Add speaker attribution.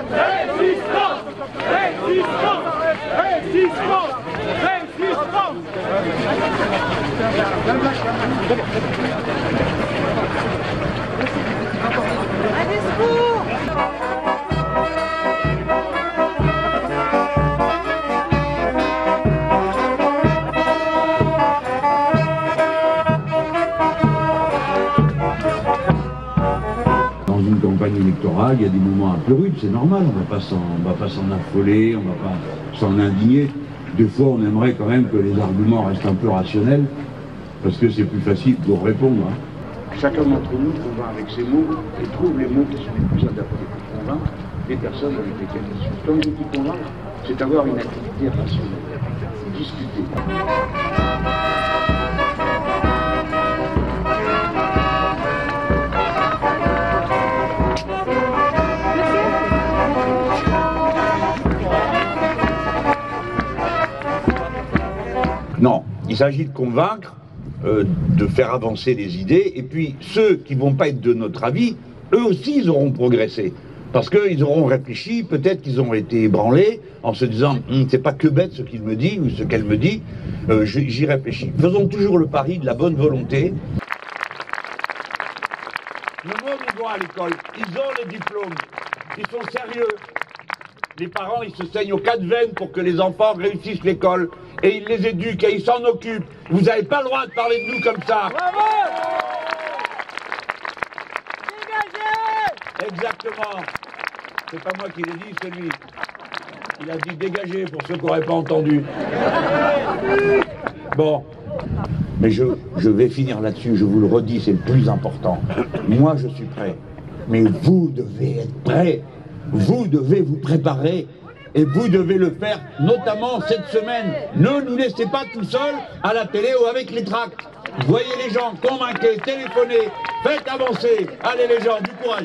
Speaker 1: Résistance Résistance Résistance Résistance
Speaker 2: une campagne électorale, il y a des moments un peu rudes, c'est normal, on ne va pas s'en affoler, on ne va pas s'en indigner. Des fois, on aimerait quand même que les arguments restent un peu rationnels, parce que c'est plus facile pour répondre. hein. Chacun d'entre nous trouve avec ses mots et trouve les mots qui sont les plus adaptés pour convaincre les personnes avec lesquelles discute. Comme je dis convaincre, c'est avoir une activité rationnelle, discuter. Non, il s'agit de convaincre, euh, de faire avancer les idées, et puis ceux qui vont pas être de notre avis, eux aussi, ils auront progressé. Parce qu'ils auront réfléchi, peut-être qu'ils ont été ébranlés en se disant Hum, c'est pas que bête ce qu'il me dit ou ce qu'elle me dit, euh, j'y réfléchis. Faisons toujours le pari de la bonne volonté. Le monde, à l'école, ils ont les diplômes, ils sont sérieux. Les parents, ils se saignent aux quatre veines pour que les enfants réussissent l'école. Et ils les éduquent et ils s'en occupent. Vous n'avez pas le droit de parler de nous comme ça. Exactement. C'est pas moi qui l'ai dit, c'est lui. Il a dit dégagez pour ceux qui n'auraient pas entendu. Bon. Mais je, je vais finir là-dessus, je vous le redis, c'est le plus important. Moi, je suis prêt. Mais vous devez être prêt. Vous devez vous préparer. Et vous devez le faire, notamment cette semaine. Ne nous laissez pas tout seuls à la télé ou avec les tracts. Voyez les gens, convainquez, téléphonez, faites avancer. Allez les gens, du courage.